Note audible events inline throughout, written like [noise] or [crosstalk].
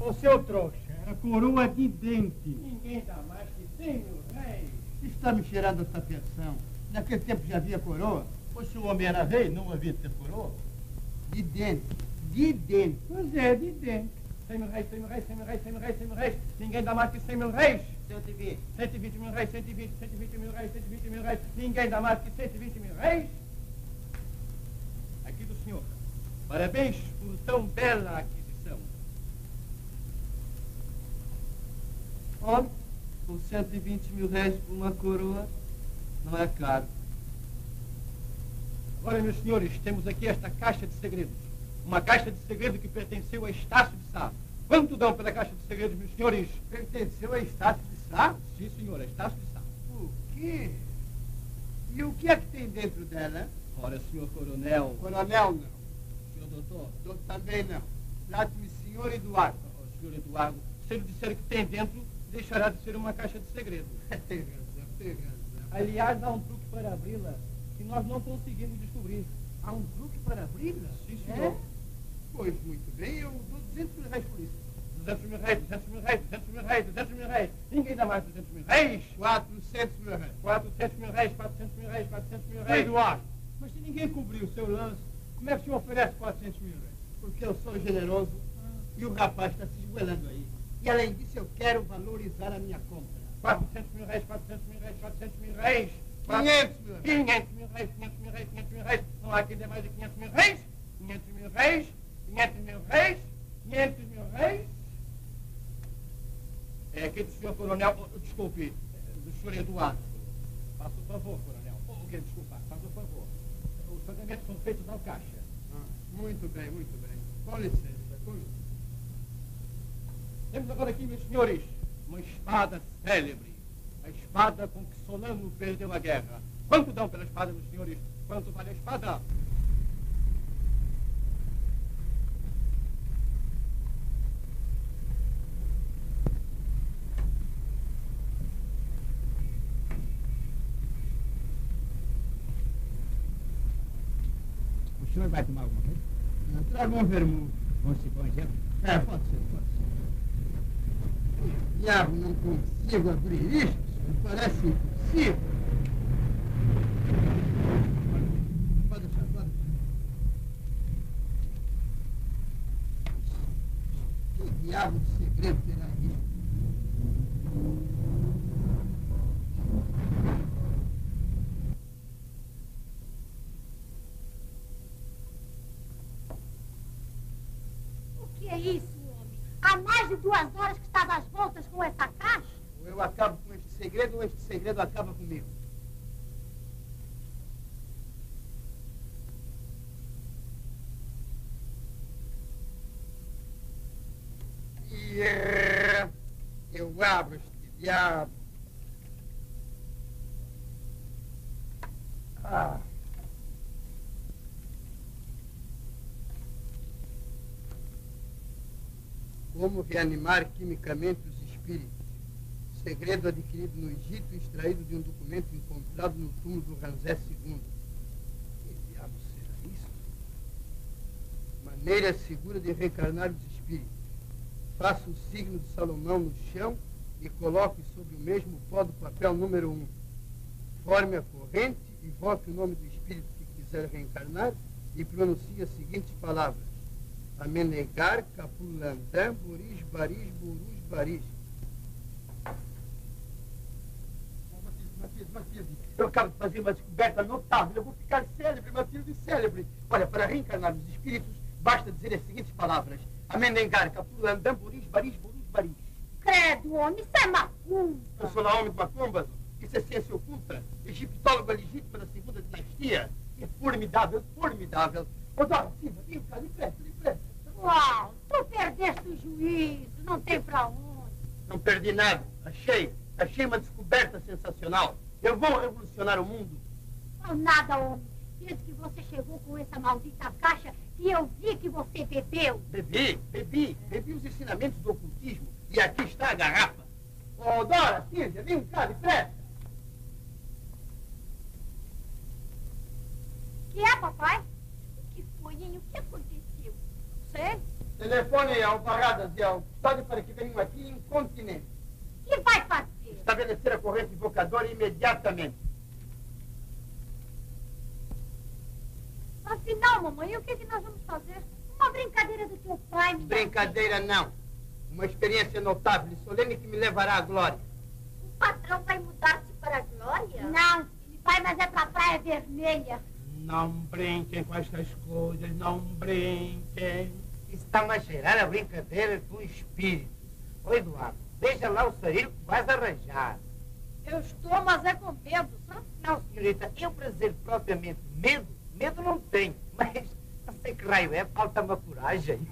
Ô seu trouxa, era coroa de dente. Ninguém dá mais que cem mil réis. Está me cheirando essa pensão. Naquele tempo já havia coroa. Pois se o homem era rei, não havia de ter coroa? De dente. De dente. Pois é, de dente. Cem mil réis, cem mil réis, cem mil réis, cem mil réis, cem mil réis. Ninguém dá mais que cem mil réis. 120. 120 mil réis, 120, 120 mil réis, 120 mil réis. Ninguém dá mais que 120 mil réis. Aqui do senhor. Parabéns por tão bela Olha, com 120 mil réis por uma coroa, não é caro. Agora, meus senhores, temos aqui esta caixa de segredos. Uma caixa de segredo que pertenceu a Estácio de Sá. Quanto dão pela caixa de segredos, meus senhores? Pertenceu a Estácio de Sá? Sim, senhor, a Estácio de Sá. O quê? E o que é que tem dentro dela? Ora, senhor coronel. Coronel, não. Senhor doutor. Doutor também não. Trate-me senhor Eduardo. Oh, senhor Eduardo, se ele disser que tem dentro, deixará de ser uma caixa de segredo. tem razão, tem razão. Aliás, há um truque para abri-la que nós não conseguimos descobrir. Há um truque para abri-la? Sim, senhor. É? Pois, muito bem, eu dou 200 mil reais por isso. 200 mil reais, 200 mil reais, 200 mil reais, 200 mil reais. Ninguém dá mais 200 mil reais. 400 mil reais. 400 mil reais, 400 mil reais, 400 mil reais. Eduardo, mas se ninguém cobriu o seu lance, como é que o senhor oferece 400 mil reais? Porque eu sou generoso e o rapaz está se esgoelando aí. E além disso, eu quero valorizar a minha compra. 400 mil reais, 400 mil reais, 400 mil reais. 500 mil reais. 500 mil reais, 500 mil reais, 500 mil reais. Não há quem dê mais de 500 mil reais. 500 mil reais, 500 mil reais, 500 mil reais. É aqui do senhor coronel, oh, desculpe, do senhor Eduardo. Faça o favor, coronel. O que, desculpa, faça o favor. Os pagamentos são feitos ao caixa. Ah, muito bem, muito bem. Com licença, com licença. Temos agora aqui, meus senhores, uma espada célebre. A espada com que Solano perdeu a guerra. Quanto dão pela espada, meus senhores? Quanto vale a espada? O senhor vai tomar alguma coisa? Traga um vermute. Um cipão gelo? É, pode ser, pode ser. Diabo, não consigo abrir isto. Parece impossível. Pode deixar, pode. Que diabo de segredo terá isto? O que é isso, homem? Há mais de duas horas que estava às voltas com essa caixa? Ou eu acabo com este segredo, acaba comigo. E é, eu abro este diabo. Ah. Como reanimar quimicamente os espíritos? Segredo adquirido no Egito e extraído de um documento encontrado no túmulo do Ramsés II. Que diabo será isso? Maneira segura de reencarnar os espíritos. Faça o signo de Salomão no chão e coloque sobre o mesmo pó do papel número 1. Um. Forme a corrente, invoque o nome do espírito que quiser reencarnar e pronuncie as seguintes palavras. Amenegar, Capulandã, Boris, Baris, Burus, Baris. Matilde, Matilde, eu acabo de fazer uma descoberta notável. Eu vou ficar célebre, Matilde, célebre. Olha, para reencarnar os espíritos, basta dizer as seguintes palavras. Amenengar, Capulandã, Boris, Baris, Burus, Baris. Credo, homem, isso é macumba. Eu sou homem de macumba. Isso é ciência oculta. Egiptóloga legítima da segunda dinastia. É formidável, formidável. Ô, Dora, Silva, vem cá, lhe presta, lhe presta. Uau, tu perdeste o juízo, não tem pra onde. Não perdi nada. Achei. Achei uma descoberta sensacional. Eu vou revolucionar o mundo. Oh, nada, homem. Desde que você chegou com essa maldita caixa e eu vi que você bebeu. Bebi, bebi, bebi os ensinamentos do ocultismo. E aqui está a garrafa. Ô, Dora, Cíntia, vem cá, lhe presta. Que é, papai? O que foi, hein? O que aconteceu? Sei. Telefone ao Barradas e ao Custódio para que venham aqui incontinente. O que vai fazer? Estabelecer a corrente invocadora imediatamente. Afinal, mamãe, o que, que nós vamos fazer? Uma brincadeira do teu pai, me Brincadeira não. Uma experiência notável e solene que me levará à glória. O patrão vai mudar-se para a glória? Não, ele vai, mas é pra Praia Vermelha. Não brinquem com estas coisas, não brinquem. Está a cheirar a brincadeira com espírito. Ô, Eduardo, deixa lá o sarilho que vais arranjar. Eu estou, mas é com medo, sabe? Não, senhorita, eu para dizer propriamente medo, medo não tenho. [laughs] Mas não sei que raio é, falta uma coragem.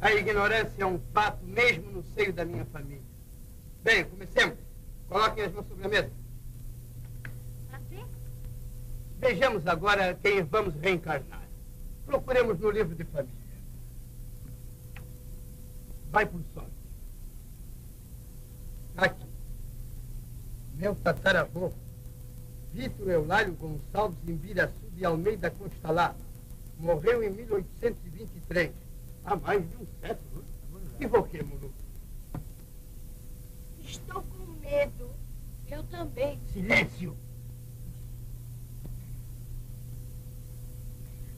A ignorância é um fato mesmo no seio da minha família. Bem, comecemos. Coloquem as mãos sobre a mesa. Assim? Vejamos agora quem vamos reencarnar. Procuremos no livro de família. Vai por sorte. Aqui. Meu tataravô, Vitor Eulálio Gonçalves Imbiraçu de Almeida Constalá, morreu em 1823. Há mais de um século. Invoquemos-no. Estou com medo. Eu também. Silêncio!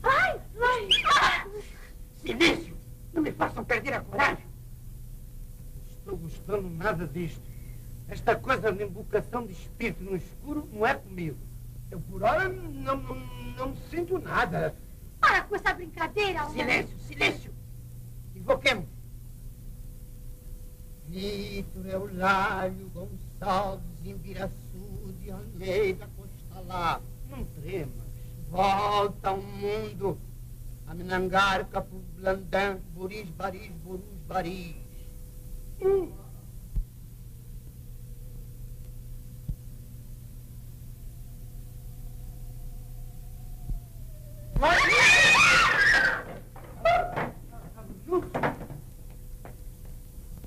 Ai, ai. Silêncio! Não me façam perder a coragem. Não estou gostando nada disto. Esta coisa de invocação de espírito no escuro não é comigo. Eu por hora não, não, não sinto nada. Para com essa brincadeira, homem. Silêncio, silêncio! Invoquemos. Vitor Eulálio Gonçalves Imbiraçu de Almeida Costalá. Não tremas. Volta ao mundo. Aminangar, Capu Blandã, Boris, Baris, Borus, Baris.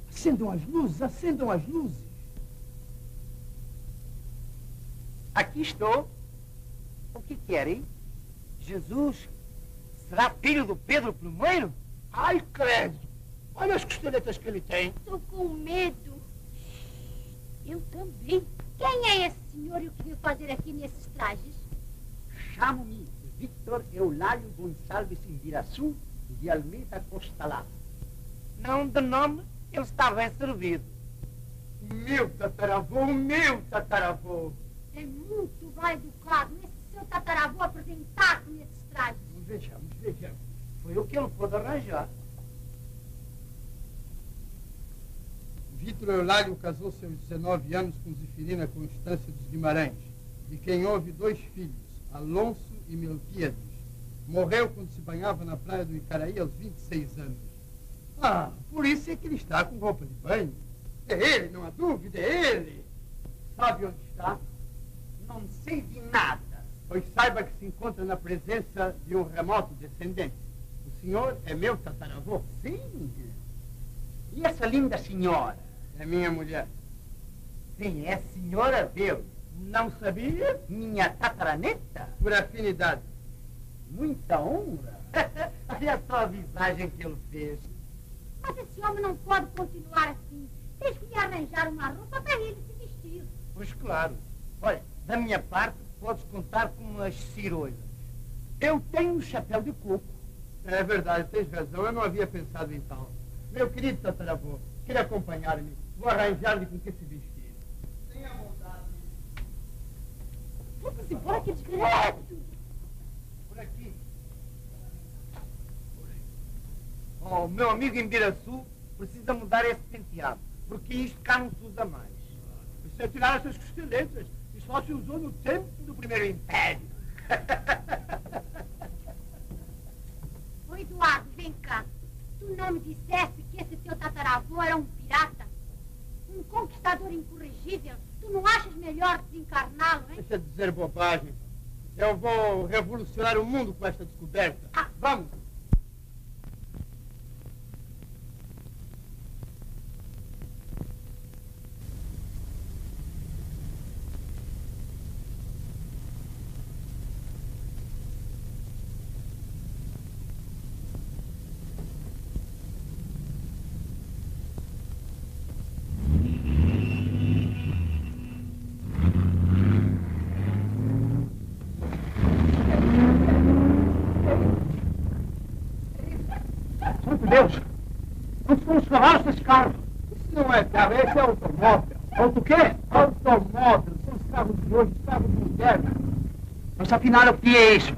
Acendam as luzes, acendam as luzes. Aqui estou. O que querem? Jesus será filho do Pedro I? Ai, credo! Olha as costeletas que ele tem. Estou com medo. Eu também. Quem é esse senhor e o que veio fazer aqui nesses trajes? Chamo-me Victor Eulário Gonçalves Indiraçu de Almeida Costalá. Não de nome, ele está bem servido. O meu tataravô, o meu tataravô. É muito mal educado esse seu tataravô apresentado nesses trajes. Vejamos, vejamos. Foi o que ele pôde arranjar. Vitor Eulário casou-se aos 19 anos com Zefirina Constância dos Guimarães, de quem houve dois filhos, Alonso e Melquíades. Morreu quando se banhava na praia do Icaraí aos 26 anos. Ah, por isso é que ele está com roupa de banho. É ele, não há dúvida, é ele. Sabe onde está? Não sei de nada. Pois saiba que se encontra na presença de um remoto descendente. O senhor é meu tataravô. Sim. E essa linda senhora? É minha mulher. Sim, é senhora Deus. Não sabia? Minha tataraneta? Por afinidade. Muita honra. [laughs] Olha só a visagem que ele fez. Mas esse homem não pode continuar assim. Tens que lhe arranjar uma roupa para ele se vestir. Pois claro. Olha, da minha parte, podes contar com umas ciroilas. Eu tenho um chapéu de coco. É verdade, tens razão. Eu não havia pensado em tal. Meu querido tataravô, queria acompanhar-me. Vou arranjar-lhe com que se vestir. Tenha vontade. Vamos embora que desgraçado. Por aqui. Oh, o meu amigo em Biraçu precisa mudar esse penteado, porque isto cá não se usa mais. Você tirar essas costeletas. E só se usou no tempo do primeiro império. [laughs] Ô Eduardo, vem cá. Tu não me disseste que esse teu tataravô era? Um conquistador incorrigível? Tu não achas melhor desencarná-lo, hein? Deixa de dizer bobagem. Eu vou revolucionar o mundo com esta descoberta. Ah. Vamos. Santo Deus! Onde estão os cavalos desse carro? Isso não é carro, esse é automóvel. Auto o quê? Automóvel, são os carros de hoje, os carros modernos. Mas afinal, o que é isso?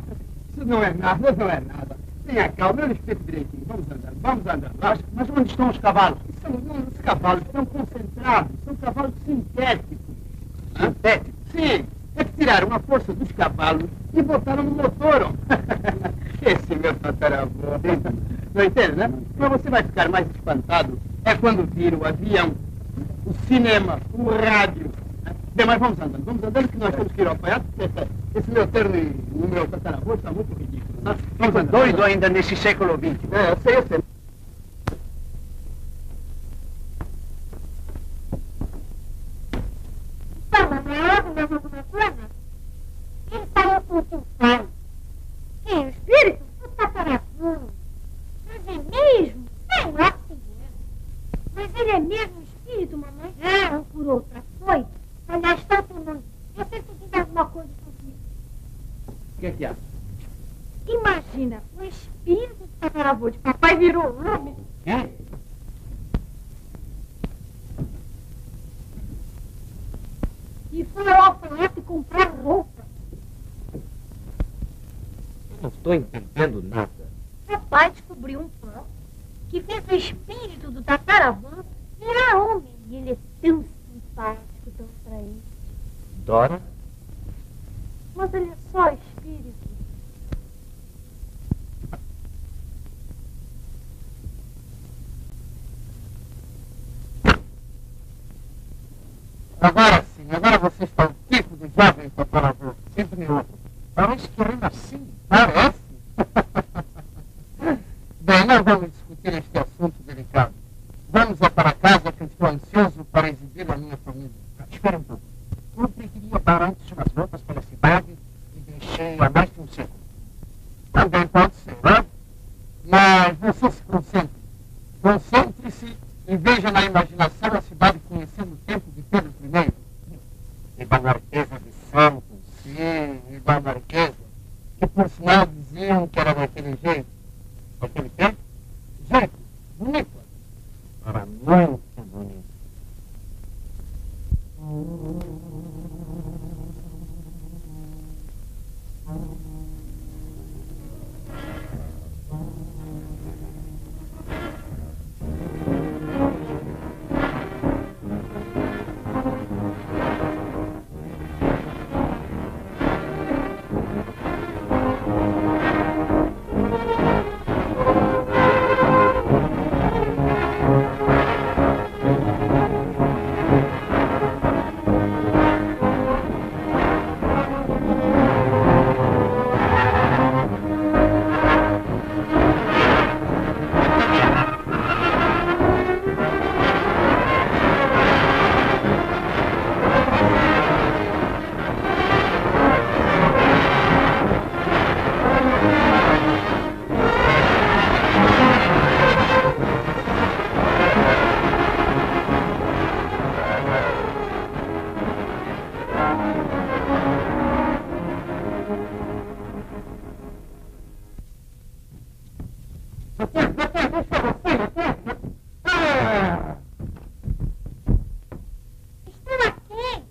Isso não é nada, não é nada. Tenha calma, eu explico direitinho. Vamos andar, vamos andar. Mas, onde estão os cavalos? São, os cavalos estão concentrados, são cavalos sintéticos. Sintéticos? Sim, é que tiraram a força dos cavalos e botaram no motor. [laughs] Esse meu tataravô. Não entende, né? Mas você vai ficar mais espantado é quando vir o avião, o cinema, o rádio. Bem, mas vamos andando, vamos andando que nós temos que ir ao alfaiate, porque esse, esse meu terno e o meu tataravô está muito ridículo. Tá? Vamos andando. Doido ainda nesse século XX. É, sei, sei. Fala, não é mais alguma coisa? Ele parou com o pai. Quem? O espírito? O tataravô. Mas é mesmo? Sei lá se é. Mas ele é mesmo um espírito, mamãe? É, ou por outra foi. Aliás, tanto não. Eu sei que tem alguma coisa comigo. O que é que há? Imagina, o espírito do tataravô de papai virou homem. É? E foi ao alfaiate comprar roupa. Não estou entendendo nada. Papai descobriu um plano que fez o espírito do tataravô virar homem. E ele é tão simpático, tão atraente. Dora? Estou aqui.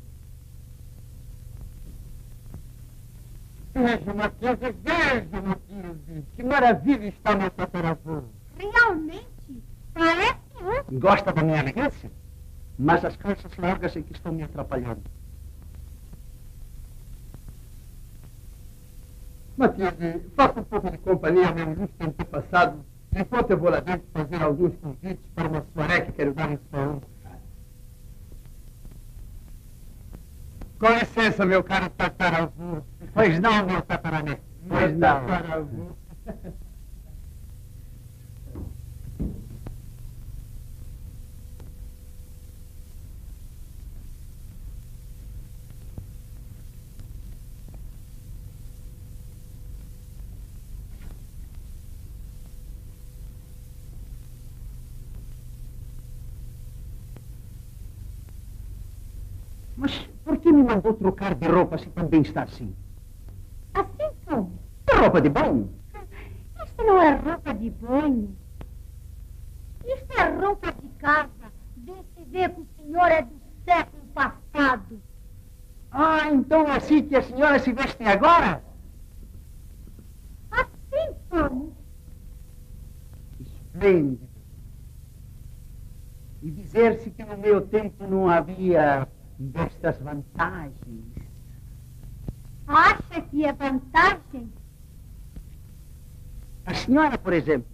Veja, Matilde, veja, Matilde. Que maravilha está nessa operação. Realmente, parece um. Gosta da minha elegância? Mas as calças largas é que estão me atrapalhando. Matilde, faça um pouco de companhia ao meu ilustre antepassado, enquanto eu vou lá dentro fazer alguns convites para uma soirée que quero dar em São Com licença, meu caro tataravô. Pois não, meu tataraneto. Pois não. Tataravô. Que me mandou trocar de roupa se também está assim? Assim como? É roupa de banho? Isto não é roupa de banho. Isto é roupa de casa. Vê-se vê que o senhor é do século passado. Ah, então é assim que a senhora se veste agora? Assim como? Esplêndido. E dizer-se que no meu tempo não havia destas vantagens. Acha que é vantagem? A senhora, por exemplo,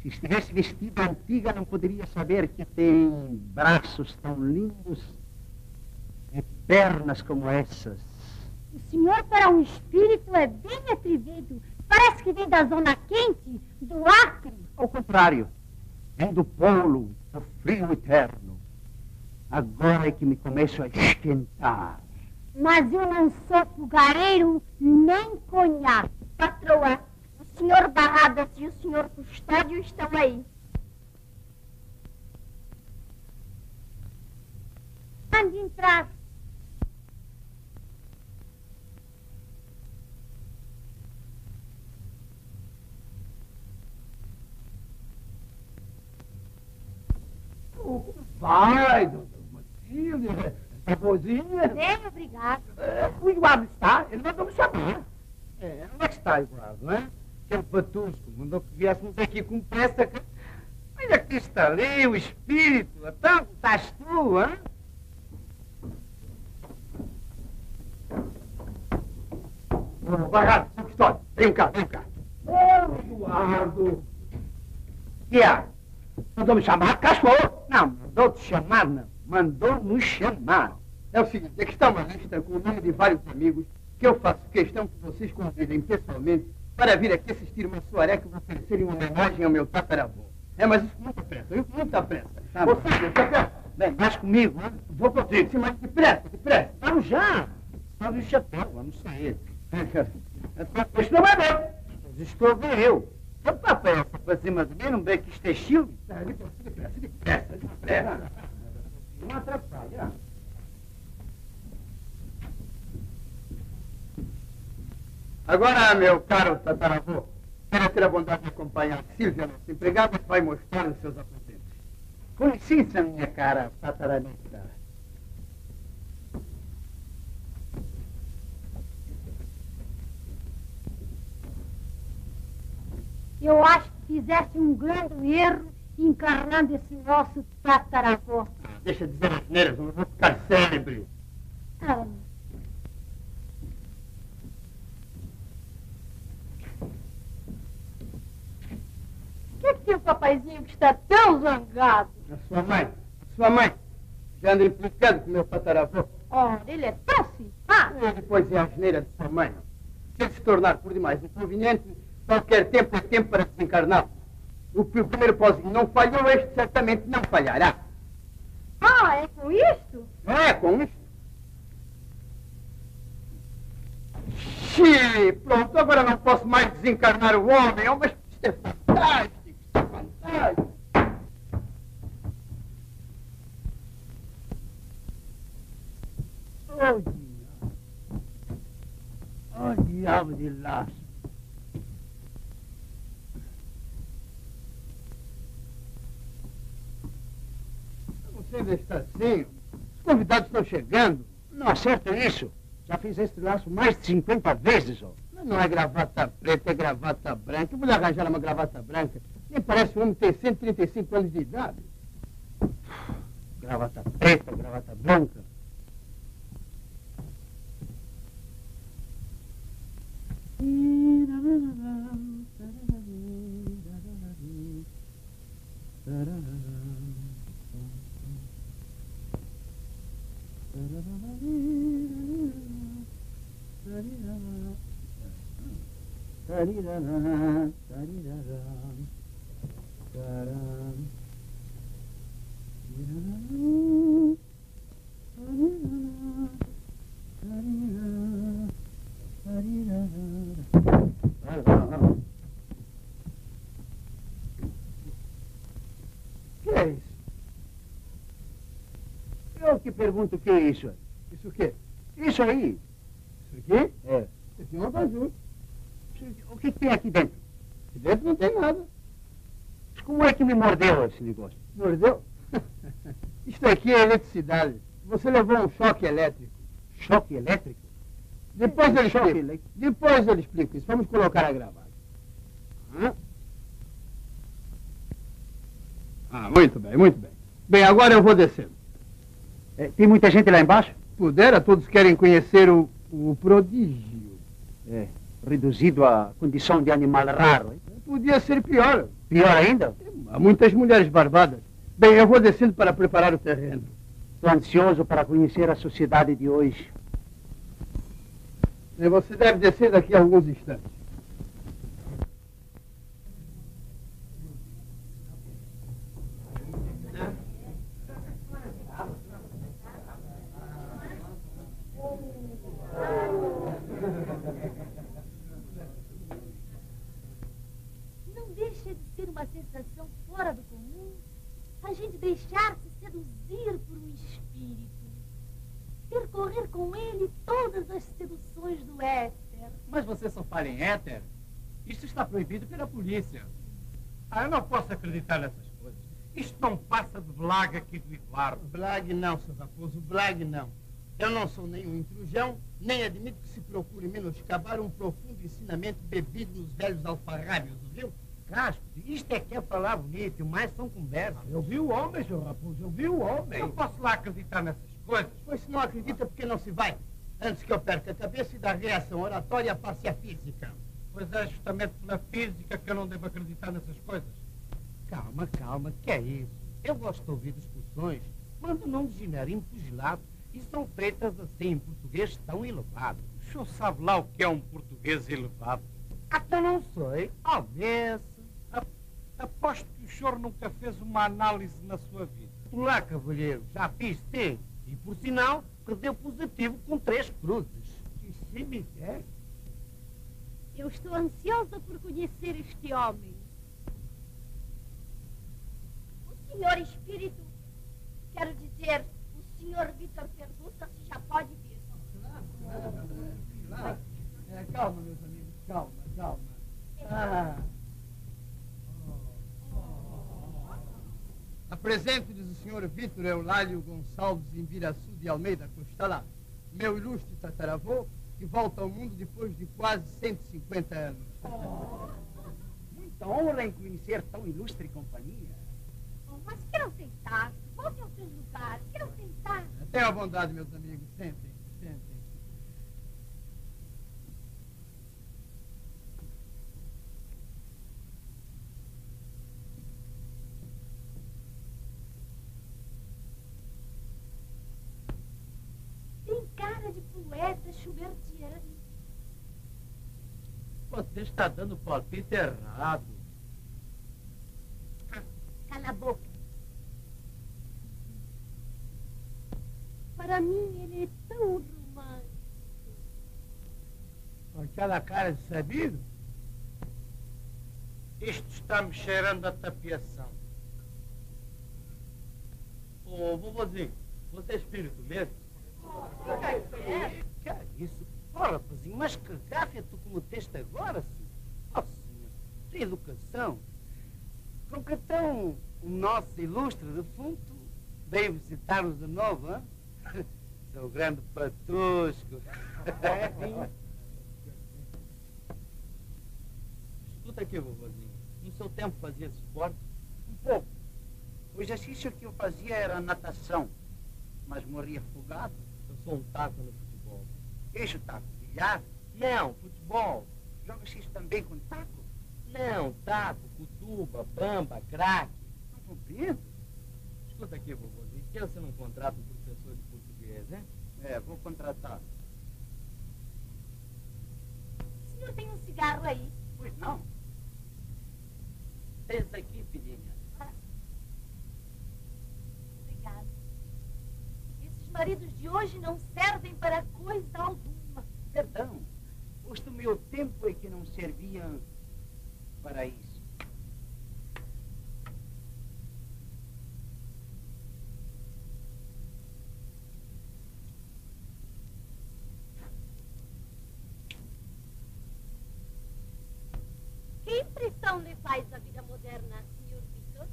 se estivesse vestida antiga, não poderia saber que tem braços tão lindos e pernas como essas. O senhor, para um espírito, é bem atrevido. Parece que vem da zona quente, do Acre. Ao contrário, vem do polo, do frio eterno. Agora é que me começo a esquentar. Mas eu não sou fogareiro nem conhaque. Patroa, o senhor Barradas e o senhor Custódio estão aí. Mande entrar. Vai, dona É boazinha? Bem, obrigado. É, o Eduardo está, ele mandou me chamar. É, onde é que está, Eduardo, não é? Aquele patusco mandou que viéssemos aqui com pressa. Olha que está ali, o espírito. Então, estás tu? Ô, Barrado, seu Custódio, vem cá, vem cá. Ô, Eduardo. Que é? Mandou me chamar? Cachorro? Não, mandou te chamar, não. Mandou nos chamar. É o seguinte, aqui está uma lista com o nome de vários amigos que eu faço questão que vocês convidem pessoalmente para vir aqui assistir uma soaré que vou oferecer em homenagem ao meu tataravô. É, mas isso com muita pressa, viu? Com muita pressa. Tá. Cícero, Chapéu, Bem, vais comigo, né? vou contigo, sim, mas depressa, depressa. Vamos já. Sobe o chapéu, vamos sair. Isso não é. Mas estou bem eu. Você papa essa para cima de mim, não vê que isto é? Tá, depressa, depressa, depressa. Não atrapalha. Agora, meu caro tataravô, quero ter a bondade de acompanhar Silvia, nossa empregada, que vai mostrar os seus aposentos. Com licença, minha cara tataraneta. Eu acho que fizeste um grande erro encarnando esse nosso tataravô. Deixa de dizer asneiras, eu vou ficar célebre. Ah, O que, é que tem o papaizinho que está tão zangado? A sua mãe, a sua mãe, já anda implicando com meu tataravô. Ora, ele é tão simpático. E depois é a asneira de sua mãe. Se ele se tornar por demais inconveniente, qualquer tempo é tempo para desencarná-lo. O, o primeiro pozinho não falhou, este certamente não falhará. Ah, é com isto? É, com isso. Xiii, pronto, agora não posso mais desencarnar o homem. Oh, mas isto é fantástico, isto é fantástico. Oh, diabo. Oh, diabo de laço. Está assim? Os convidados estão chegando. Não acerta isso. Já fiz este laço mais de 50 vezes, ó. Mas não é gravata preta, é gravata branca. Eu vou lhe arranjar uma gravata branca. Nem parece um homem tem 135 anos de idade. Gravata preta, gravata branca. Que é isso? Eu que pergunto o que é isso. Isso o quê? Isso aí. Isso aqui? É. Esse é um abajur. O que, que tem aqui dentro? Aqui dentro não tem nada. Mas Como é que me mordeu esse negócio? Mordeu? [laughs] Isto aqui é eletricidade. Você levou um choque elétrico. Choque elétrico? Depois eu lhe Choque elétrico. Depois eu lhe explico isso. Vamos colocar a gravata. Hã? Ah, muito bem, muito bem. Bem, agora eu vou descendo. É, tem muita gente lá embaixo? Pudera, todos querem conhecer o, o prodígio. É. Reduzido à condição de animal raro. Podia ser pior. Pior ainda? Há muitas mulheres barbadas. Bem, eu vou descendo para preparar o terreno. Estou ansioso para conhecer a sociedade de hoje. Você deve descer daqui a alguns instantes. Não deixa de ser uma sensação fora do comum a gente deixar-se seduzir por um espírito. Percorrer com ele todas as seduções do éter. Mas você só fala em éter? Isso está proibido pela polícia. Ah, eu não posso acreditar nessas coisas. Isto não passa de blaga aqui do Eduardo. Blague não, seu Raposo, blague não. Eu não sou nenhum intrujão, nem admito que se procure menoscabar um profundo ensinamento bebido nos velhos alfarrábios, viu? Castro, isto é que é falar bonito, o mais são conversas. Eu vi o homem, seu Raposo, eu vi o homem. Eu posso lá acreditar nessas coisas. Pois se não acredita, por que não se vai? Antes que eu perca a cabeça e da reação oratória à face a física. Pois é justamente pela física que eu não devo acreditar nessas coisas. Calma, calma, que é isso? Eu gosto de ouvir discussões. Mando não degenerar em pugilado. E são feitas assim em português tão elevado. O senhor sabe lá o que é um português elevado? Até não sei. Talvez. Aposto que o senhor nunca fez uma análise na sua vida. Lá, cavalheiro, já fiz sim. E por sinal, que deu positivo com três cruzes. Que se me. Eu estou ansiosa por conhecer este homem. O senhor espírito, quero dizer, o senhor Vitor pergunta se já pode vir. É, calma, meus amigos, calma, calma. Ah. Apresento-lhes o senhor Vitor Eulálio Gonçalves Imbiraçu de Almeida Costalá, meu ilustre tataravô, que volta ao mundo depois de quase 150 anos. Muita honra em conhecer tão ilustre companhia. Oh, mas queiram sentar. Voltem aos seus lugares. Queiram sentar. Tenham a bondade, meus amigos, sentem. Tem cara de poeta Schubertiano. Você está dando palpite errado. Cala a boca. Para mim, ele é tão romântico. Com aquela cara de sabido? Isto está me cheirando a tapiação. Ô, vovozinho, você é espírito mesmo? Que é isso? Ora, rapazinho, mas que gáfia tu cometeste agora, senhor? Oh, senhor, que educação. Com que tão o nosso ilustre defunto veio visitar-nos de novo, hã? [laughs] Seu grande patusco. Escuta aqui, vovozinho. No seu tempo fazia esporte? Um pouco. O exercício que eu fazia era natação, mas morria afogado. Taco no futebol. Eixo taco, bilhar? Não, futebol. Joga isso também com taco? Não, taco, cutuba, bamba, craque. Não compreendo. Escuta aqui, vovozinho. Por que você não contrata um professor de português, hein? É, vou contratar. O senhor tem um cigarro aí? Pois não. Desde aqui, filhinha. Obrigada. Esses maridos de hoje não servem para coisa alguma. Perdão. Os do meu tempo é que não serviam para isso. Que impressão lhe faz a vida moderna, senhor Vitor?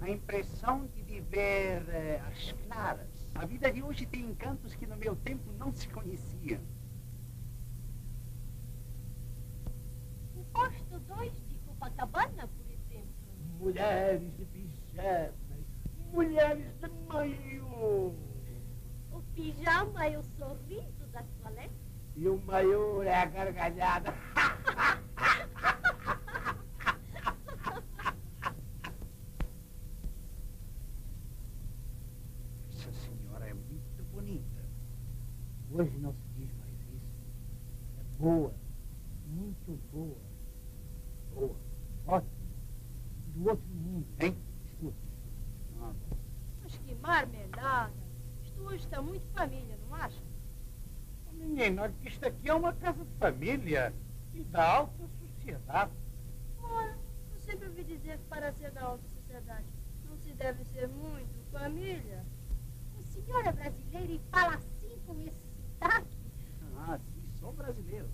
A impressão de eh, às claras. A vida de hoje tem encantos que no meu tempo não se conheciam. O posto 2 de Copacabana, por exemplo. Mulheres de pijamas, mulheres de maiô. O pijama é o sorriso da toilette. E o maiô é a gargalhada. [laughs] Essa senhora é muito bonita. Hoje não se diz mais isso. É boa, muito boa. Boa, ótimo. Do outro mundo. Hein? Escuta. Ah, Mas que marmelada. Isto hoje está muito família, não acha? Menino, olha que isto aqui é uma casa de família e da alta sociedade. Ora, eu sempre ouvi dizer que para ser da alta sociedade não se deve ser muito família. O senhor é brasileiro e fala assim com esse sotaque? Ah, sim, sou brasileiro.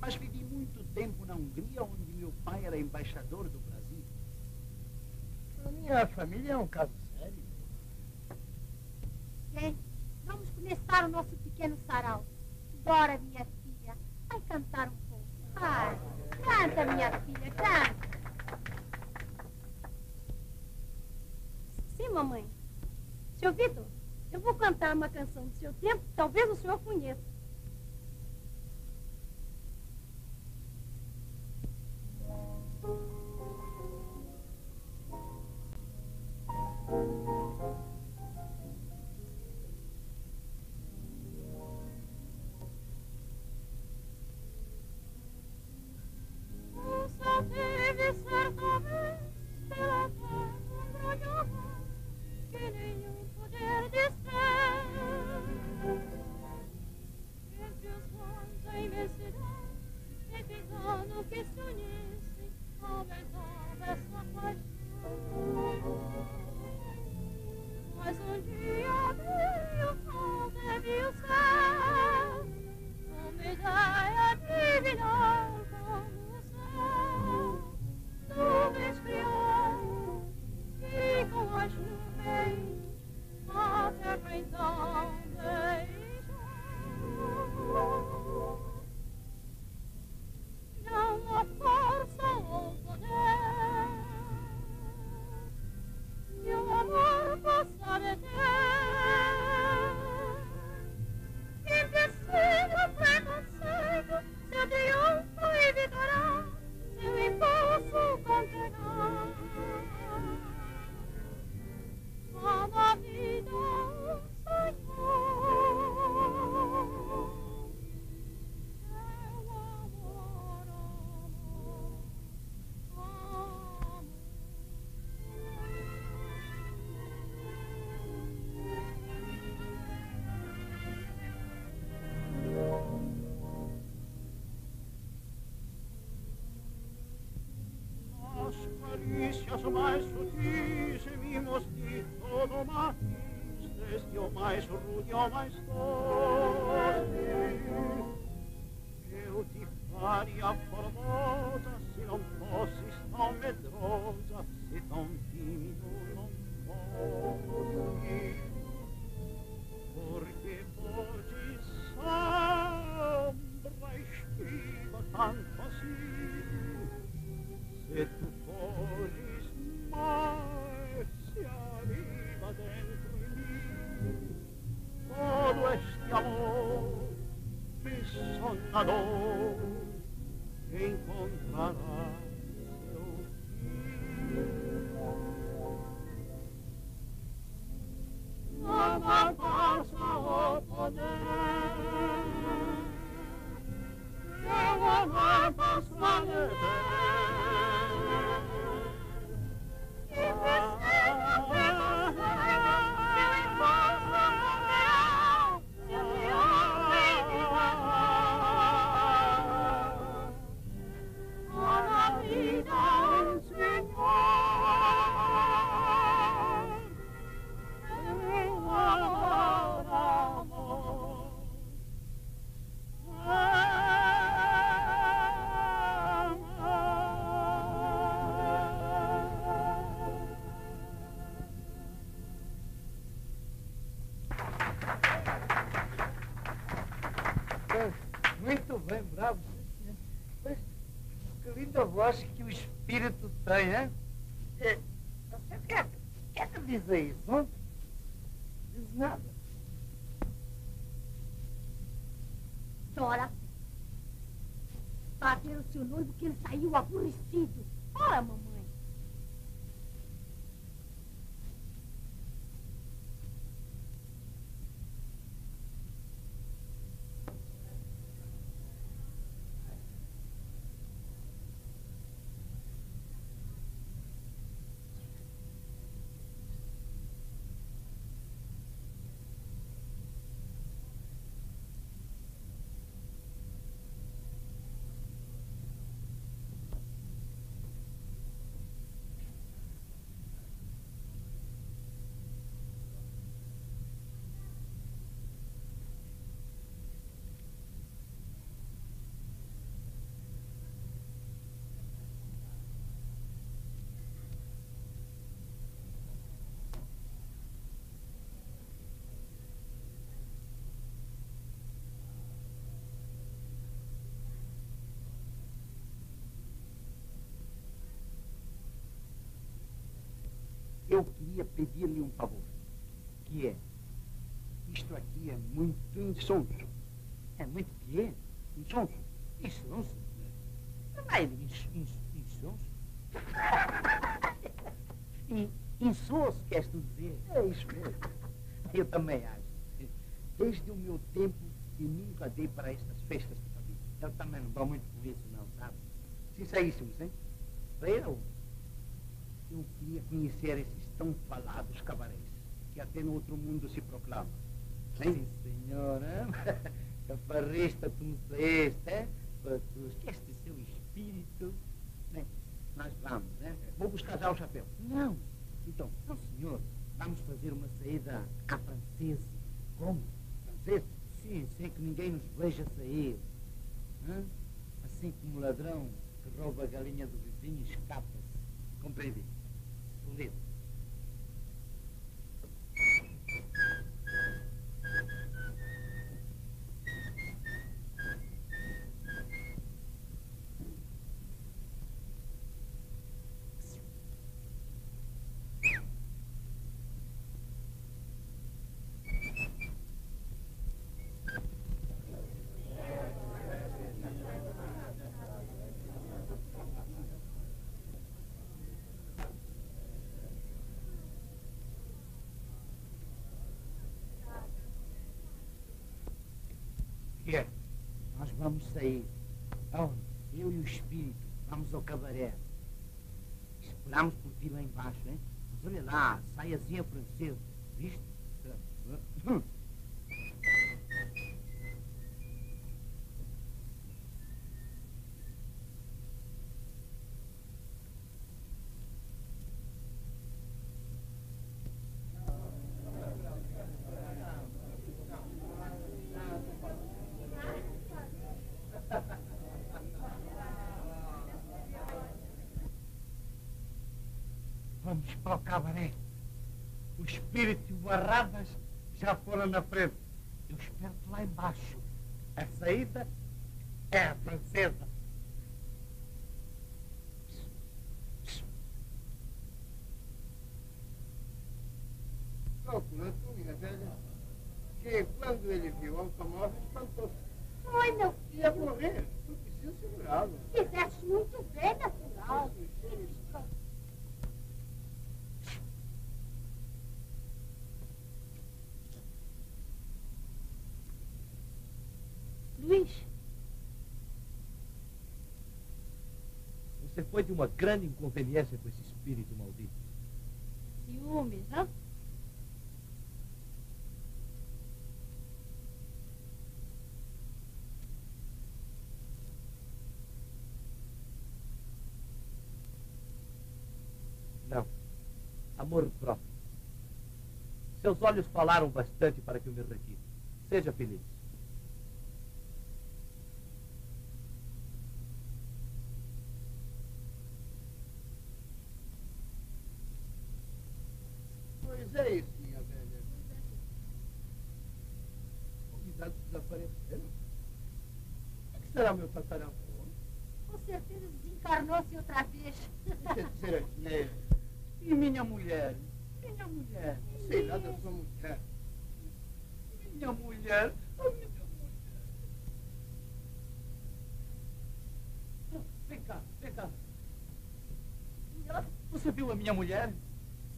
Mas vivi muito tempo na Hungria, onde meu pai era embaixador do Brasil. A minha família é um caso sério. Gente, vamos começar o nosso pequeno sarau. Dora, minha filha, vai cantar um pouco. Vai, canta, minha filha, canta. Sim, mamãe. Seu Vitor, eu vou cantar uma canção do seu tempo, talvez o senhor conheça. Ecas omais sutis vimos ti, todo matis, testi omais rudi omais tosti. Eu ti faria seu noivo que ele saiu aborrecido. Ora, mamãe. Eu queria pedir-lhe um favor, que é, isto aqui é muito insonso. É muito quê? Insonso. Insonso? Não é ins, ins, insonso? In, [laughs] insonso, queres tu dizer? É isso mesmo. Eu também acho. Desde o meu tempo, eu nunca dei para estas festas de família. Eu também não dou muito com isso, não, sabe? Sinceríssimos, hein? Para ir aonde? Eu queria conhecer esses tão falados cabarés, que até no outro mundo se proclamam. Sim, senhora. [laughs] Cafarrista tu me saíste, hein? Para tu esquece seu espírito. Né? Nós vamos, né? Vou buscar já o chapéu. Não. Então, não, senhor. Vamos fazer uma saída à francesa. Como? Francesa? Sim, sem que ninguém nos veja sair. Hã? Assim como o ladrão que rouba a galinha do vizinho escapa-se. Compreendi. Solido. Que é? Nós vamos sair. Aonde? Eu e o espírito. Vamos ao cabaré. Esperamos por ti lá embaixo, hein? Mas olha lá, saiazinha francesa. Viste? Hum. Vamos para o cabaré. O espírito e o Barradas já foram na frente. Eu espero-te lá embaixo. A saída é a francesa. Calcula tu, minha velha, que quando ele viu o automóvel, espantou-se. Foi, meu Ia filho. morrer. Foi preciso segurá-lo. Fizeste muito bem, natural. Luiz, Você foi de uma grande inconveniência com esse espírito maldito. ciúmes, hã? Não. Amor próprio. Seus olhos falaram bastante para que eu me retire. Seja feliz. Pois é isso, minha velha. Convidados desapareceram. O que será meu tataravô? Com certeza desencarnou-se outra vez. Deixa de ser asneira. E minha mulher? Minha mulher? Não sei nada da sua mulher. Minha mulher? A minha mulher. Vem cá, vem cá. Senhor, Você viu a minha mulher?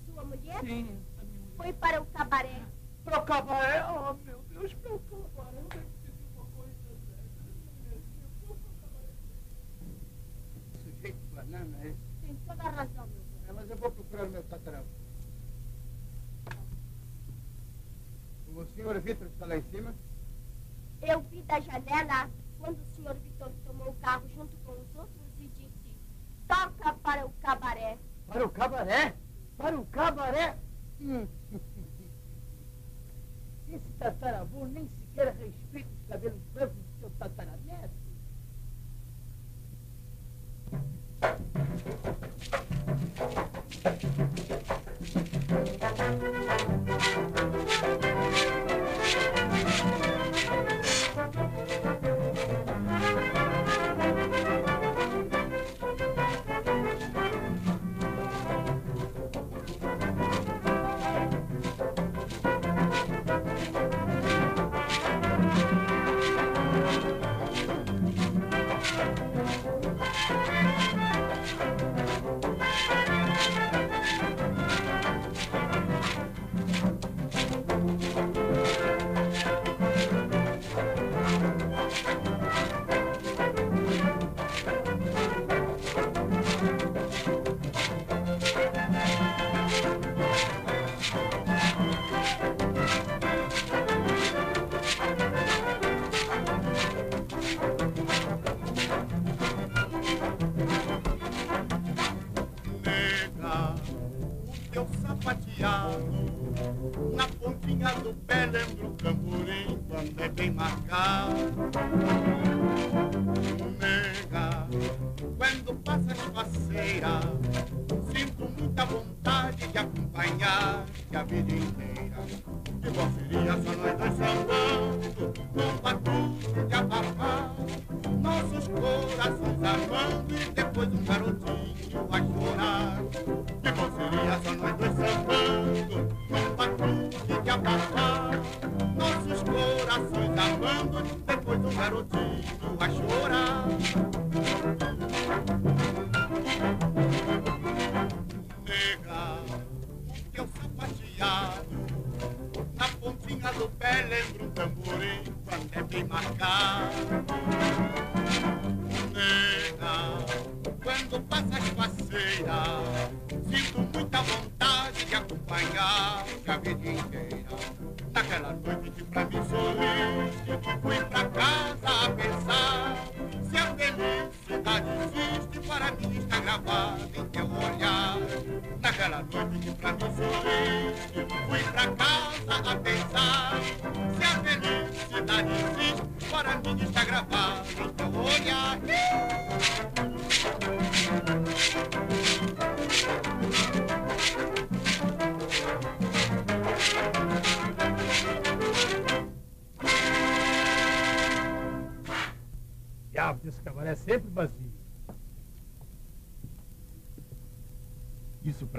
sua mulher Sim, foi para o cabaré. Para o cabaré? Oh, meu Deus, para o cabaré. Eu tenho que dizer uma coisa séria. Sujeito banana, é? Tem toda a razão, meu filho. É, mas eu vou procurar o meu tataravô. O senhor Vitor está lá em cima? Eu vi da janela quando o senhor Vitor tomou o carro junto com os outros e disse: toca para o cabaré. Para o cabaré? Para o cabaré? Hum. [laughs] Esse tataravô nem sequer respeita os cabelos brancos do seu tataraneto. Nega,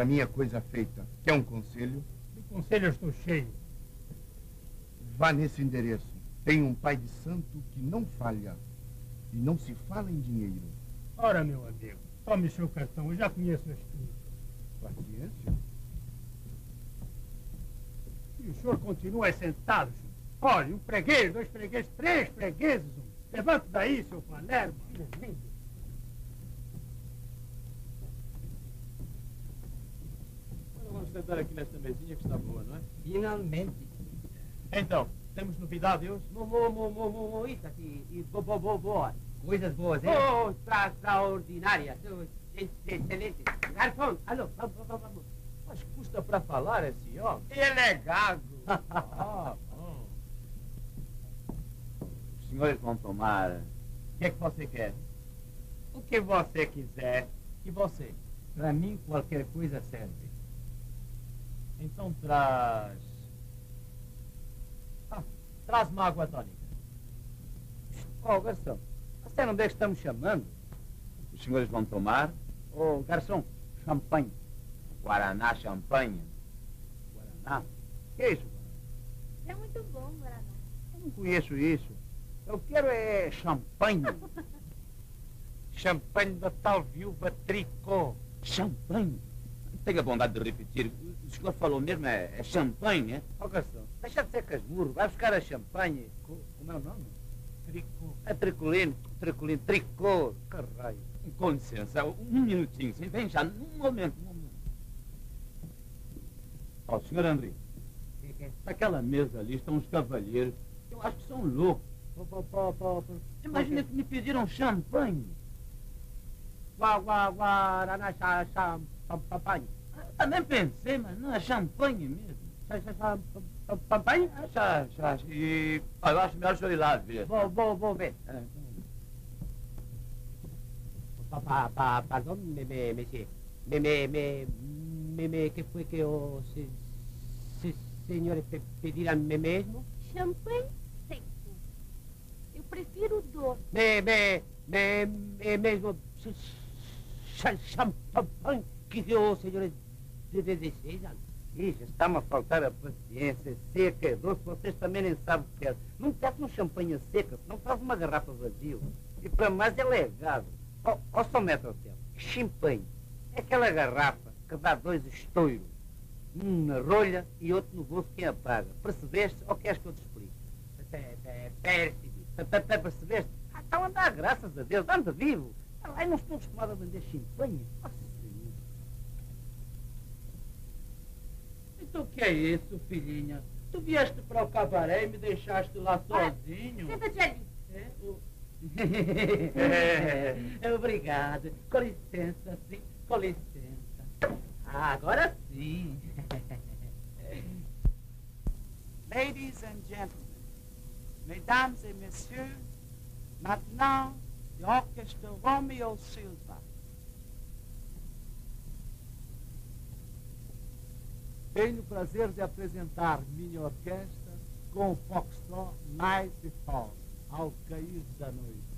para mim é coisa feita. Quer um conselho? Do conselho eu estou cheio. Vá nesse endereço. Tem um pai de santo que não falha. E não se fala em dinheiro. Ora, meu amigo, tome seu cartão, eu já conheço a escrita. Paciência. E o senhor continua aí sentado, senhor. Olha, um freguês, dois fregueses, três fregueses. Um. Levanta daí, seu Palermo. Vamos sentar aqui nesta mesinha que está boa, não é? Finalmente. Então, temos novidade hoje? Mo, mo, mo, mo, mo, mo, isso aqui. E bo, bo, bo, boa. Coisas boas, hein? Oh, extra, extraordinária. Excelente. Garçom, alô, vamos, vamos, vamos. Mas custa para falar esse homem. Ele é gago. [laughs] Ah, bom. Os senhores vão tomar. O que é que você quer? O que você quiser. E você? Pra mim, qualquer coisa serve. Então traz. Ah, traz uma água tônica. Ó, garçom, você não vê que estamos chamando? Os senhores vão tomar Ô, garçom, champanhe. Guaraná champanhe. Guaraná. Que isso? É muito bom, Guaraná. Eu não conheço isso. Eu quero é champanhe. [laughs] Champanhe da tal viúva Tricô. Champanhe? Tenha bondade de repetir. O senhor falou mesmo, é, é champanhe, é? Ó, garçom, deixa de ser casmurro. Vai buscar a champanhe. Co- Como é o nome? Tricô. É tricolino. Tricolino. Tricô. Caralho. Com licença, um minutinho, sim. Vem já, num momento, um momento. Ó, senhor Henrique, naquela mesa ali estão os cavalheiros. Eu acho que são loucos. Imagina que me pediram champanhe. Guaraná, cha, cha, champanhe. Eu também pensei, mas não é champanhe mesmo. Cha, cha, champanhe? Já, já. E ah, eu acho melhor o senhor ir lá ver. Vou, vou, vou ver. É, Pa, pa, pa, pardon, me, me, monsieur. Me, me, me, me, me, que foi que o se, se, senhores pe, pediram me mesmo? Champanhe seco. Eu prefiro doce. Me, me, me, me mesmo ch- ch- champanhe que os senhores de- de- desejam? Ixi, está-me a faltar a paciência. Seca é doce, vocês também nem sabem o que é. Não peçam champanhe seca, senão faz uma garrafa vazia. E para mais é legado. Ó, ó só mete ao tempo. Champanhe. É aquela garrafa que dá dois estoiros. Um na rolha e outro no bolso quem apaga. Percebeste ou queres que eu te explique? Pe- pe- Percebi. Pe- pe- pe- Percebeste? Ah, então anda, graças a Deus, anda vivo. Ai, não estou acostumado a vender champanhe. Nossa Senhora. O que é isso, filhinha? Tu vieste para o cabaré e me deixaste lá sozinho? Senta-te ali. É, o- [laughs] Obrigado. Com licença, sim. Com licença. Ah, agora sim. [laughs] Ladies and gentlemen, mesdames et messieurs, maintenant, l'orchestre Romeo Silva. Tenho o prazer de apresentar minha orquestra com o Foxtrot Nightfall, ao cair da noite.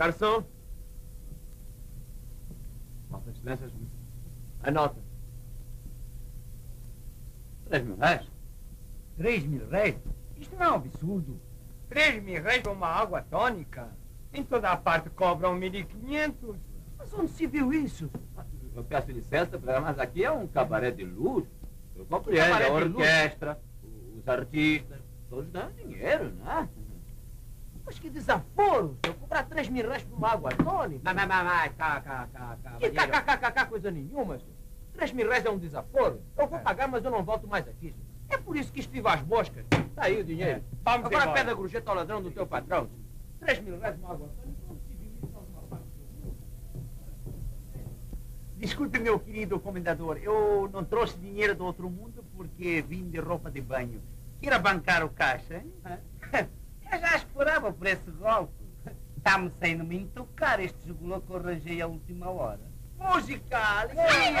Garçom. Vossa Excelências, a nota. Três mil reais? Três mil réis? Isto não é um absurdo. Três mil réis para uma água tônica? Em toda a parte cobram mil e quinhentos. Mas onde se viu isso? Eu peço licença, mas aqui é um cabaré de luxo. Eu compreendo, Cabaré a orquestra, os artistas, todos ganham dinheiro, né? Mas que desaforo, senhor. Cobrar três mil réis por uma água tônica. Mas, mas, mas, cá, cá, cá, cá, Que cavalheiro. kkkk coisa nenhuma, senhor. Três mil réis é um desaforo. Eu vou pagar, mas eu não volto mais aqui, senhor. É por isso que espiva as moscas. Tá aí o dinheiro. Vamos Agora embora. pede a gorjeta ao ladrão do teu patrão. Três mil réis uma água tônica. Desculpe, meu querido comendador, eu não trouxe dinheiro do outro mundo porque vim de roupa de banho. Queira bancar o caixa, hein? [laughs] Eu já esperava por esse golpe. Está-me sem me entocar este jogo que arranjei à última hora. Música, alegria!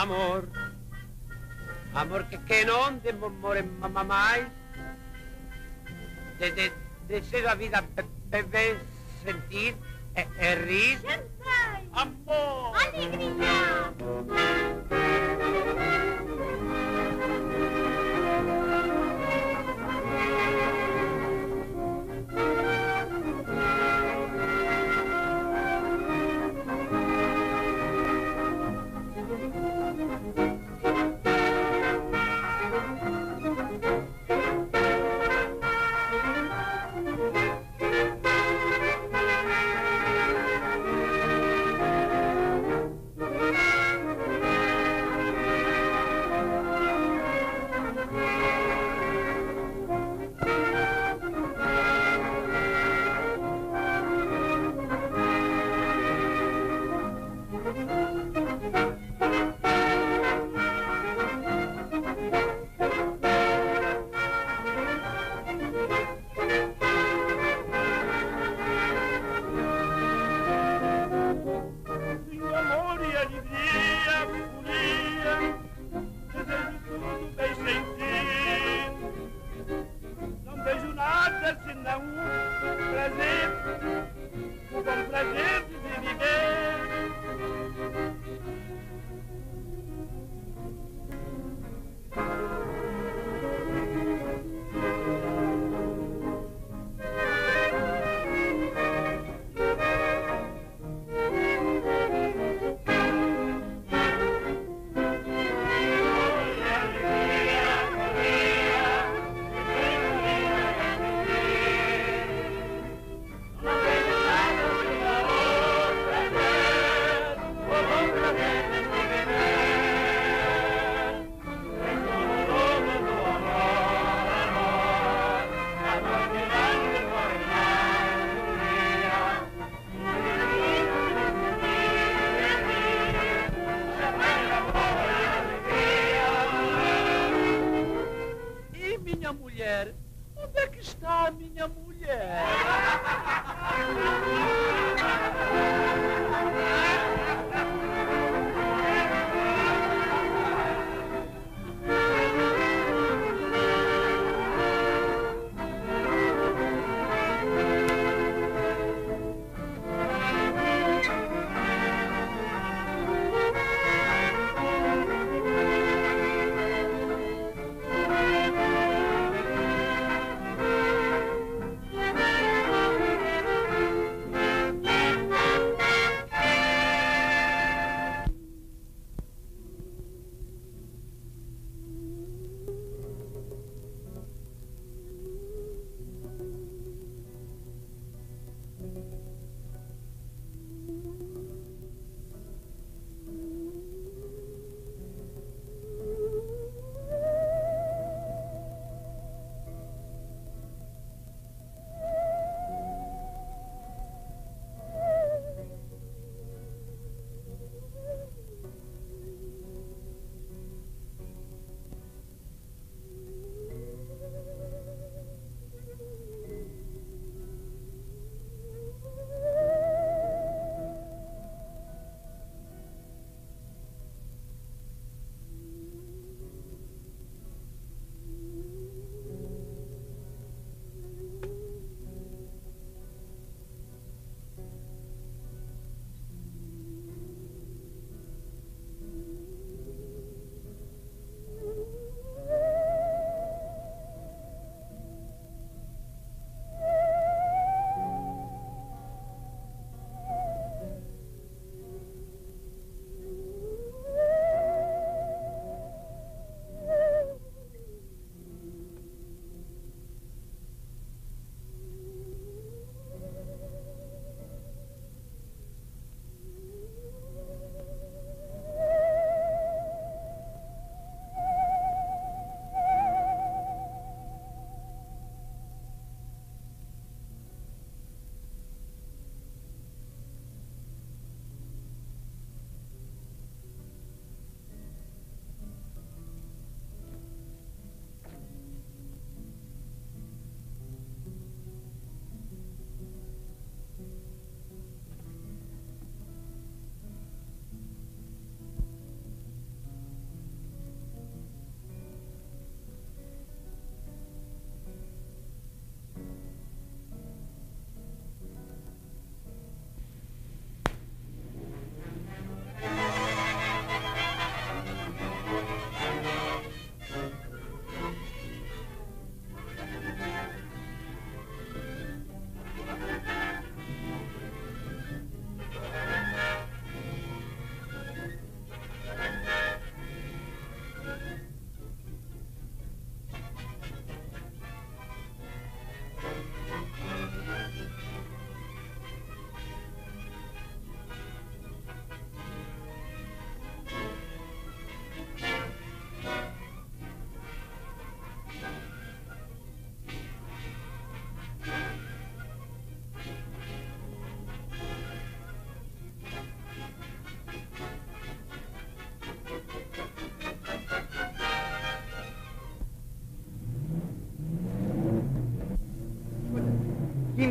amor. Amor que che non de amore mamma mai. De, de, de ser la vida bebé sentir e, e rir. Amor. Alegría.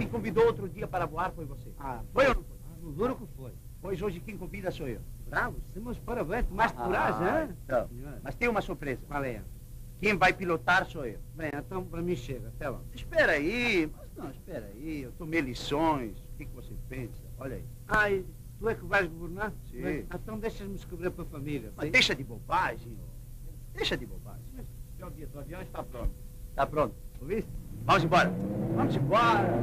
Convidou outro dia para voar foi você. Ah, foi ou não foi? Ah, no duro que foi. Pois hoje quem convida sou eu. Bravo, temos parabéns, mais Ah, coragem, hein? então. Mas tem uma surpresa. Qual é? Quem vai pilotar sou eu. Bem, então para mim chega, até lá. Espera aí, mas não, espera aí. Eu tomei lições. O que, que você pensa? Olha aí. Ai, tu é que vais governar? Sim. Bem, então deixas-me escrever para a família. Mas sim? deixa de bobagem. ó. Deixa de bobagem. Dito, o avião está pronto. Tá pronto. Ouviste? Vamos embora. Vamos embora.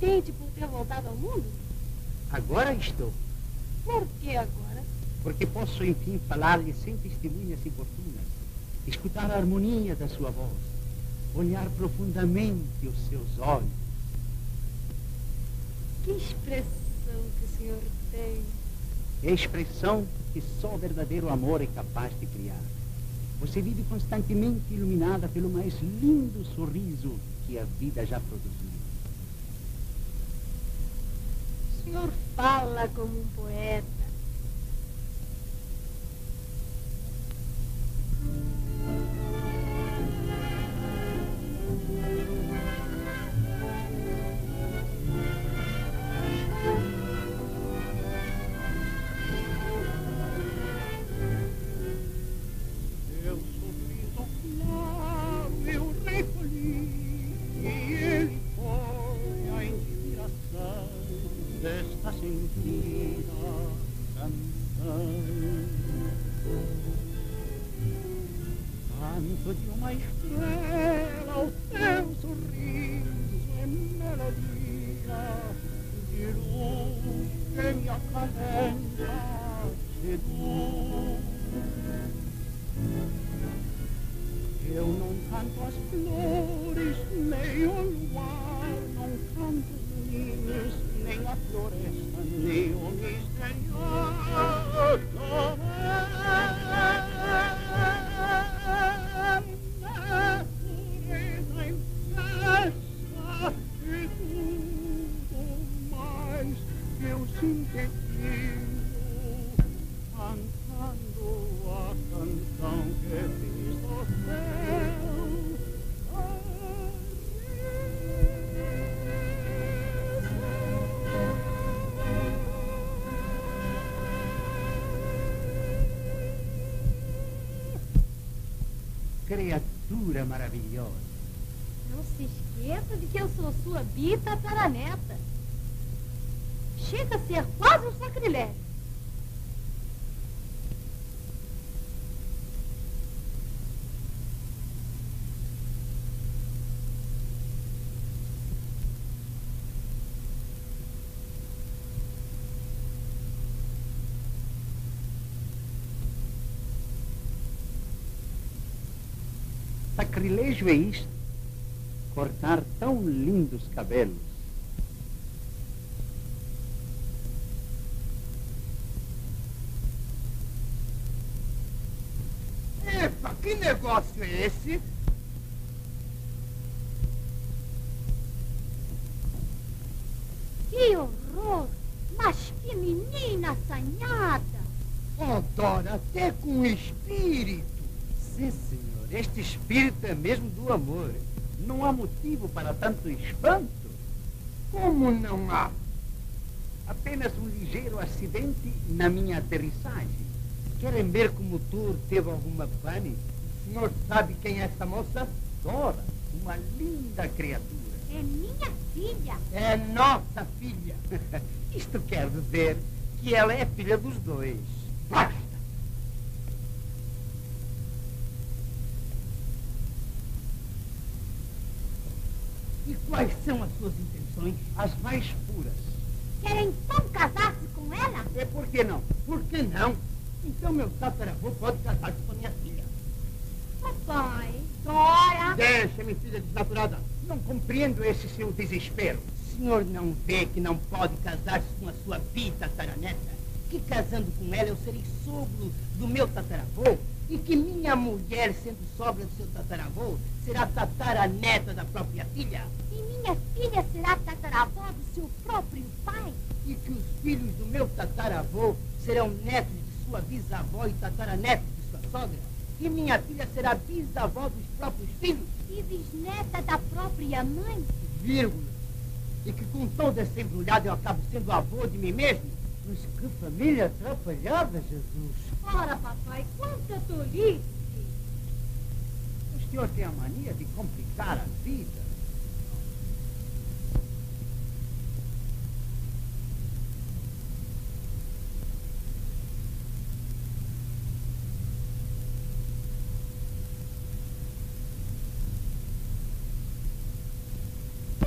Contente por ter voltado ao mundo? Agora estou. Por que agora? Porque posso, enfim, falar-lhe sem testemunhas importunas, escutar a harmonia da sua voz, olhar profundamente os seus olhos. Que expressão que o senhor tem. É a expressão que só o verdadeiro amor é capaz de criar. Você vive constantemente iluminada pelo mais lindo sorriso que a vida já produziu. O senhor fala como um poeta. Criatura maravilhosa. Não se esqueça de que eu sou sua bitaraneta. Chega a ser quase um sacrilégio. Sacrilégio é isto? Cortar tão lindos cabelos. Epa, que negócio é esse? Que horror! Mas que menina assanhada! Oh, Dora, até com espírito. Sim, senhor. Este espírito é mesmo do amor. Não há motivo para tanto espanto. Como não há? Apenas um ligeiro acidente na minha aterrissagem. Querem ver que o motor teve alguma pane? O senhor sabe quem é essa moça? Dora, uma linda criatura. É minha filha. É nossa filha. [laughs] Isto quer dizer que ela é filha dos dois. Basta. E quais são as suas intenções? As mais puras. Querem então casar-se com ela? E por que não? Por que não? Então meu tataravô pode casar-se com a minha filha. Papai, Dora. Deixa-me, filha desnaturada. Não compreendo esse seu desespero. O senhor não vê que não pode casar-se com a sua bitaraneta? Que casando com ela eu serei sogro do meu tataravô? E que minha mulher, sendo sogra do seu tataravô, será tataraneta da própria filha? E minha filha será tataravó do seu próprio pai? E que os filhos do meu tataravô serão netos de sua bisavó e tataranetos de sua sogra? E minha filha será bisavó dos próprios filhos? E bisneta da própria mãe? Vírgula. E que com todo esse embrulhado eu acabo sendo avô de mim mesmo? Mas que família atrapalhada, Jesus. Ora, papai, quanta tolice. O senhor tem a mania de complicar a vida.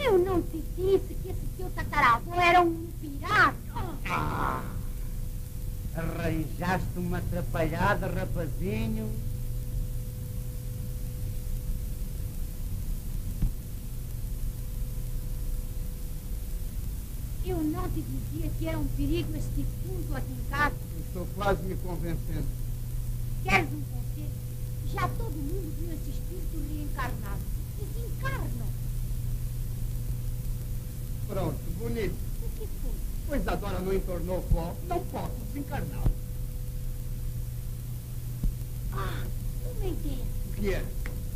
Eu não te disse que esse teu tataravô era um pirata? Ah, arranjaste uma atrapalhada, rapazinho. Eu não te dizia que era um perigo este fundo aqui em casa. Estou quase me convencendo. Queres um conselho? Já todo mundo viu esse espírito reencarnado. Desencarnam. Pronto, bonito. O que foi? Pois a Dora não entornou pó, não posso desencarná-lo. Ah, O que é?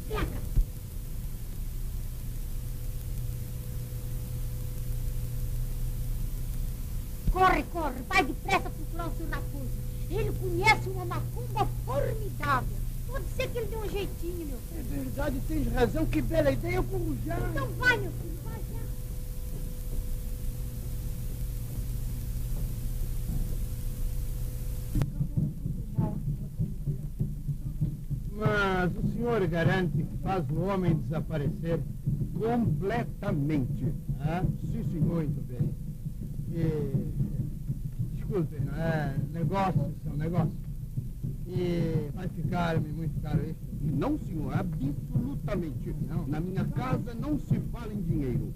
Pega. Corre, corre, vai depressa procurar o seu raposo. Ele conhece uma macumba formidável. Pode ser que ele dê um jeitinho, meu filho. É verdade, tens razão. Que bela ideia, eu corro já. Então vai, meu filho, vai já. Mas o senhor garante que faz o homem desaparecer completamente. Ah, sim, sim, muito bem. E, desculpe, não é? Negócios são negócios. E vai ficar-me muito caro isso? Não, senhor, absolutamente. Não. Na minha casa não se fala em dinheiro.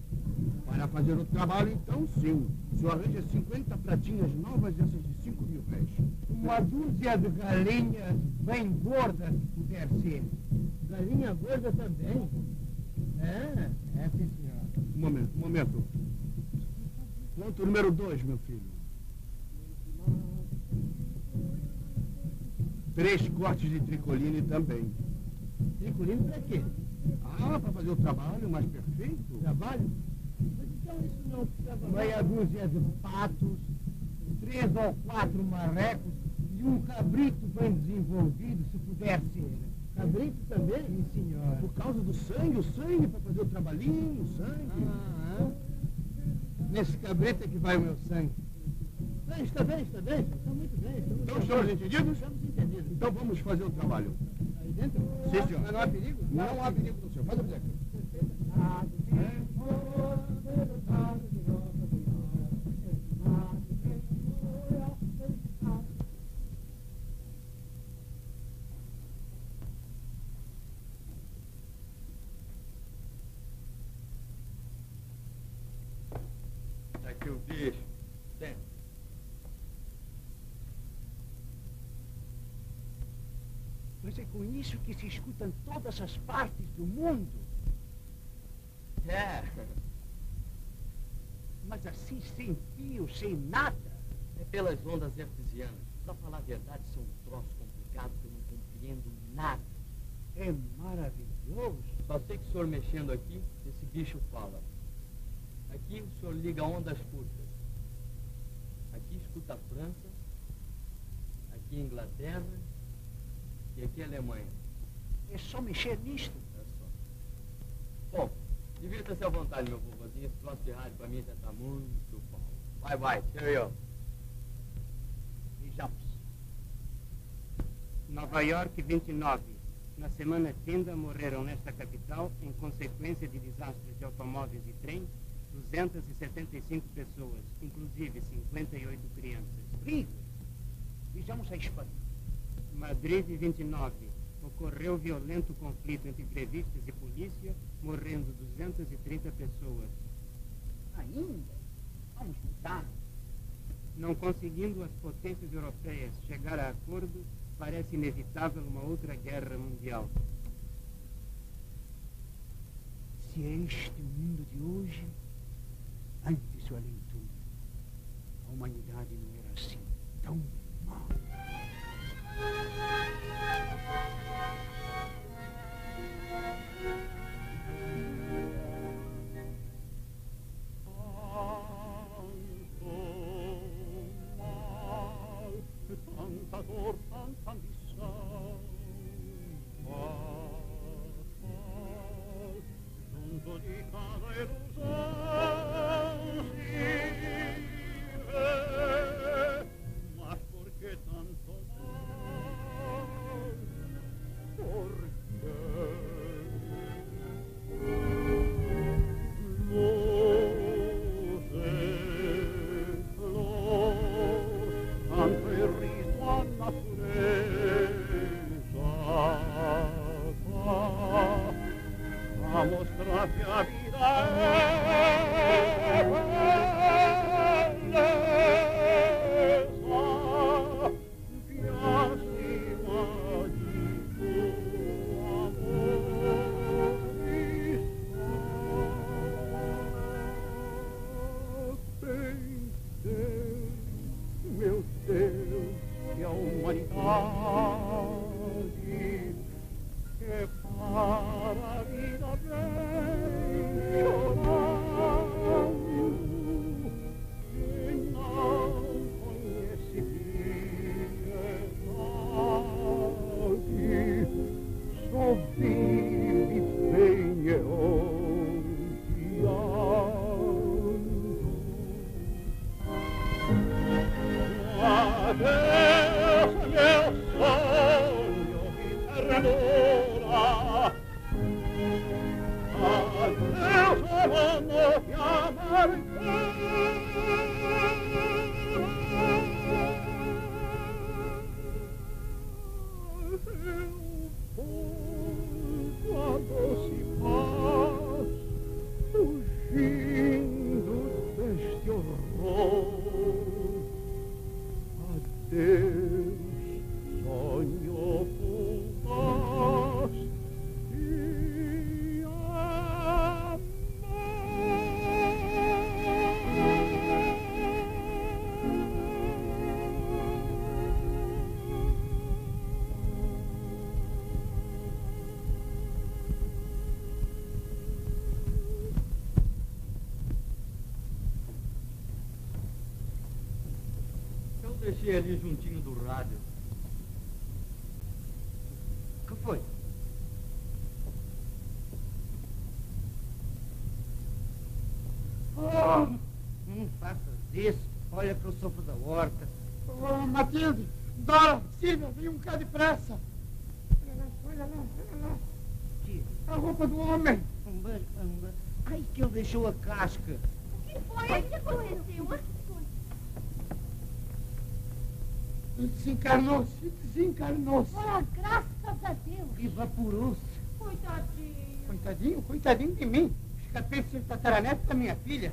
Para fazer o trabalho, então, sim. O senhor arranja 50 pratinhas novas, essas de 5 mil réis. Uma dúzia de galinhas bem gordas, se puder ser. Galinha gorda também? É, é sim, senhor. Um momento, um momento. Ponto número 2, meu filho. Três cortes de tricoline também. Tricolino pra quê? Ah, para fazer o trabalho mais perfeito. Trabalho? Mas então isso não precisava... Meia dúzia de patos, três ou quatro marrecos e um cabrito bem desenvolvido, se puder ser. Cabrito também? Sim, senhor. Por causa do sangue, o sangue, para fazer o trabalhinho, o sangue. Ah, Nesse cabrito é que vai o meu sangue. Bem, está bem, está bem, está muito bem. Estamos então estamos entendidos? Estamos entendidos. Então vamos fazer o trabalho. Aí dentro? Sim, senhor. Mas não há perigo? Não há perigo senhor. Faz boneca. Aqui É com isso que se escuta em todas as partes do mundo. É. Mas assim, sem fio, sem nada. É pelas ondas artesianas. Pra falar a verdade, são um troço complicado que eu não compreendo nada. É maravilhoso. Só sei que o senhor mexendo aqui, esse bicho fala. Aqui o senhor liga ondas curtas. Aqui escuta a França. Aqui Inglaterra. E aqui Alemanha. É só mexer nisto. É só. Bom, divirta-se à vontade, meu vovozinho. Esse troço de rádio pra mim já tá muito bom. Vai, vai, cheerio. Vejamos. Nova York, 29. Na semana tenda morreram nesta capital, em consequência de desastres de automóveis e trem, 275 pessoas, inclusive 58 crianças. Horrível. Vejamos a Espanha. Madrid, 29. Ocorreu violento conflito entre grevistas e polícia, morrendo 230 pessoas. Ainda? Vamos mudar. Não conseguindo as potências europeias chegar a acordo, parece inevitável uma outra guerra mundial. Se é este o mundo de hoje, antes ou além tudo, a humanidade não era assim tão má. deixei ali juntinho do rádio. O que foi? Oh, não faças isso. Olha que eu sofro da horta. Oh, Matilde, Dora, Silvia, vem um bocado depressa. Olha lá, olha lá, olha lá. Que? A roupa do homem. Ai, que ele deixou a casca. O que foi? O que aconteceu? Desencarnou-se, desencarnou-se. Oh, graças a Deus. Evaporou-se. Coitadinho. Coitadinho, coitadinho de mim. Escapei de ser tataraneto da minha filha.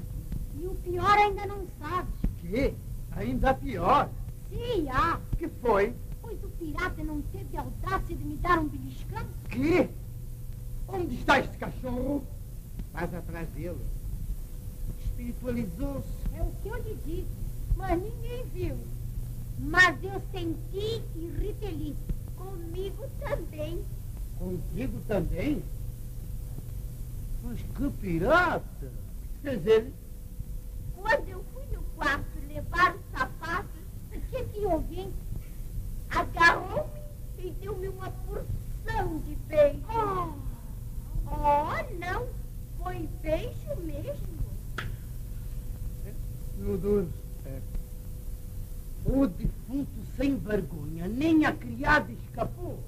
E o pior ainda não sabe. Que? Ainda pior. Sim, há. que foi? Pois o pirata não teve audácia de me dar um beliscão. Que? Onde está este cachorro? Faz atrás dele. Espiritualizou-se. É o que eu lhe disse. Mas ninguém viu. Mas eu senti e repeli. Comigo também. Contigo também? Mas que pirata! Fez ele? Quando eu fui no quarto levar os sapatos, O que que hein? agarrou-me e deu-me uma porção de beijo. Oh, Oh, não. Foi beijo mesmo. No duro. O defunto sem vergonha, nem a criada escapou.